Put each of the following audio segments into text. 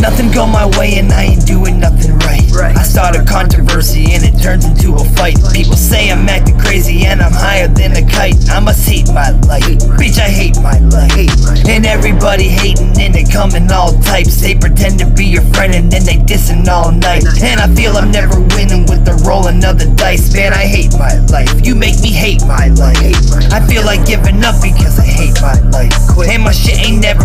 Nothing go my way and I ain't doing nothing right. right. I start a controversy and it turns into a fight. People say I'm acting crazy and I'm higher than a kite. I must hate my life. Bitch, I hate my life. And everybody hating and they come in all types. They pretend to be your friend and then they dissing all night. And I feel I'm never winning with the rolling of the dice. Man, I hate my life. You make me hate my life. I feel like giving up because I hate my life. And my shit ain't never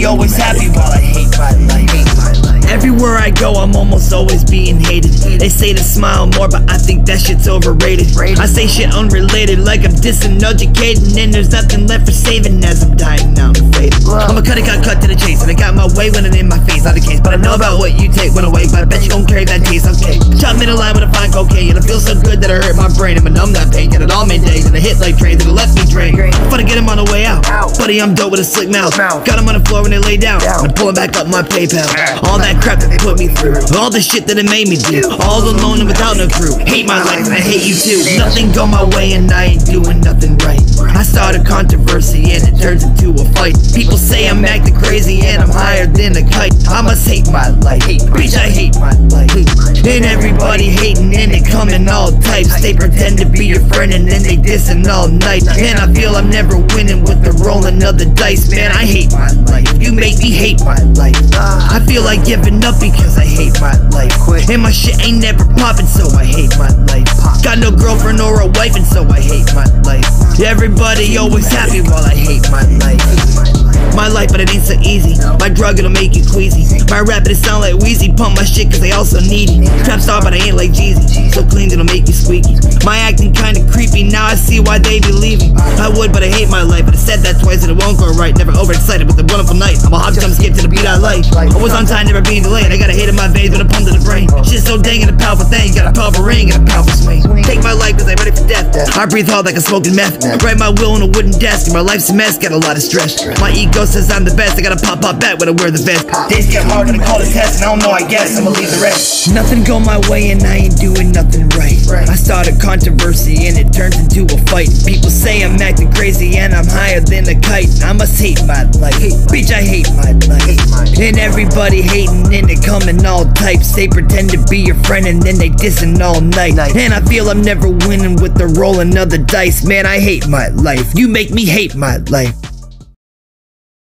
Always happy while I hate my life. Everywhere I go, I'm almost always being hated. They say to smile more, but I think that shit's overrated. I say shit unrelated, like I'm diseducated, and there's nothing left for saving as I'm dying now. I'm faded. I'm a cutter, got cut to the chase, and I got my way when it in my face, not the case. But I know about what you take when away, but I bet you don't carry that taste. Okay, chop me middle line with a fine cocaine, and it feels so good that I hurt my brain. I'm a numb that pain, get it all made days, and I hit like trains, and it left me drained. Fun to get him on the way out, buddy. I'm dope with a slick mouth. Got him on the floor when they lay down. I'm pulling back up my PayPal. All that crap that put me through, all the shit that it made me do, all alone and without no crew. Hate my life and I hate you too. Nothing go my way and I ain't doing nothing right. I start a controversy and it turns into a fight. People say I'm acting crazy and I'm higher than a kite. I must hate my life. Bitch, I hate my life. And everybody hating and they come in all types. They pretend to be your friend and then they dissing all night. And I feel I'm never winning with the rolling of the dice. Man, I hate my life. You make me hate my life. I feel like giving up because I hate my life. And my shit ain't never popping, so I hate my life. Got no girlfriend or a wife, and so I hate my life. Everybody always happy while I hate my life. My life, but it ain't so easy. My drug, it'll make you queasy. My rap, it sound like Wheezy. Pump my shit, cause they also needy. Trap star, but I ain't like Jeezy. So clean, it'll make you squeaky. My acting kinda creepy, I see why they be leaving. I would, but I hate my life. But I said that twice and it won't go right. Never overexcited with a wonderful night. I'm a hop, jump, skip to the beat I like. I was on time, never being delayed. I got a hit in my veins with a pump to the brain. Shit's so dang and a powerful thing. Got a powerful ring and a powerful swing. Take my life cause I'm ready for death. I breathe hard like a smoking meth. I write my will on a wooden desk. And my life's a mess, got a lot of stress. My ego says I'm the best. I gotta pop pop back when I wear the vest. Days get hard, gonna call the test. And I don't know, I guess I'ma leave the rest. Nothing go my way and I ain't doing nothing right. A controversy and it turns into a fight. People say I'm acting crazy and I'm higher than a kite. I must hate my life. Bitch, I hate my life. And everybody hating and they come in all types. They pretend to be your friend and then they dissing all night. And I feel I'm never winning with the rolling of the dice. Man, I hate my life. You make me hate my life.